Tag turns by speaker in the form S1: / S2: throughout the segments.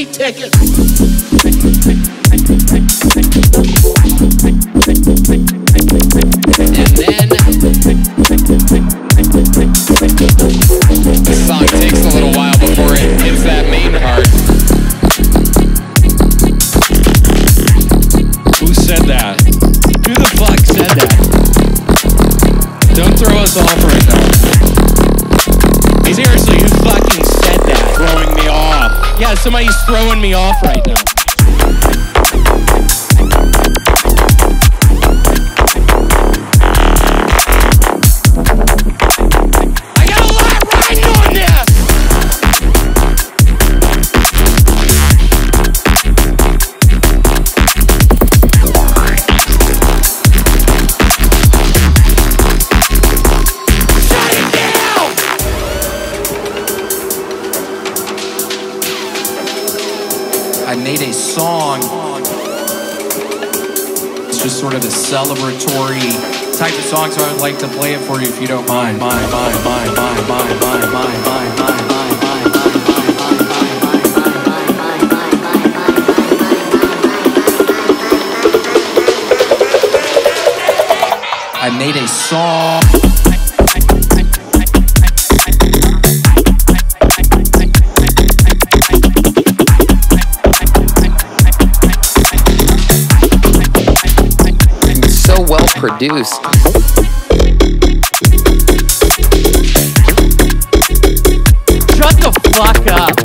S1: This song takes a little while before it hits that main part.
S2: Who said that? Who the fuck said that? Don't throw us off right now. Somebody's throwing me off right now.
S3: I
S4: made a song. It's just sort of a celebratory type of song, so I would like to play it for you if you don't mind. Mind, mind, mind, mind, mind, mind, mind, mind, mind, mind, mind, I made a song.
S5: Well produced.
S6: Shut the fuck up.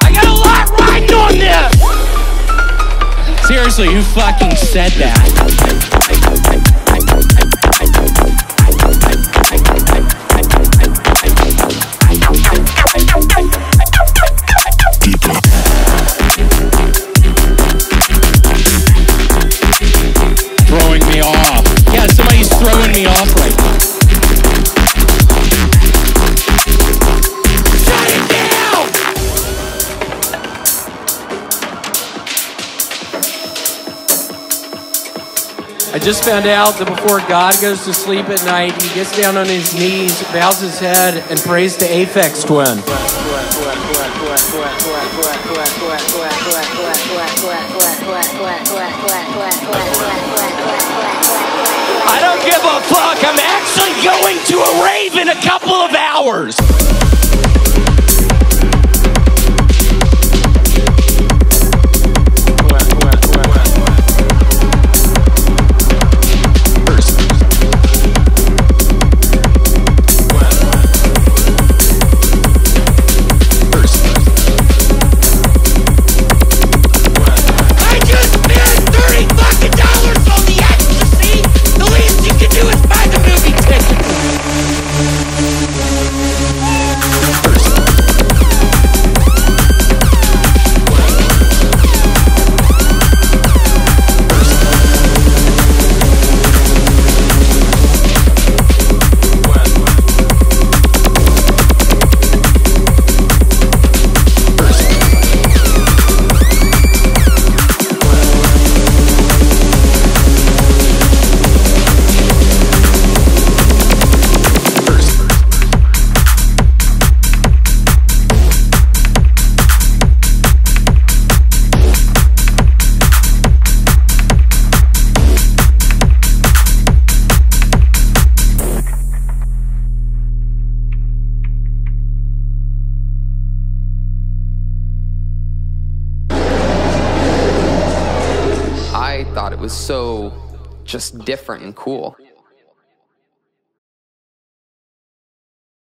S3: I got a lot riding on this.
S2: Seriously, who fucking said that?
S1: Throwing me off
S2: right now.
S3: Shut it down.
S6: I just found out that before God goes to sleep at night, he gets down on his knees, bows his head, and prays to Aphex Twin.
S3: I don't give a fuck. I'm actually going to a rave in a couple of hours.
S5: Thought it was so just different and cool.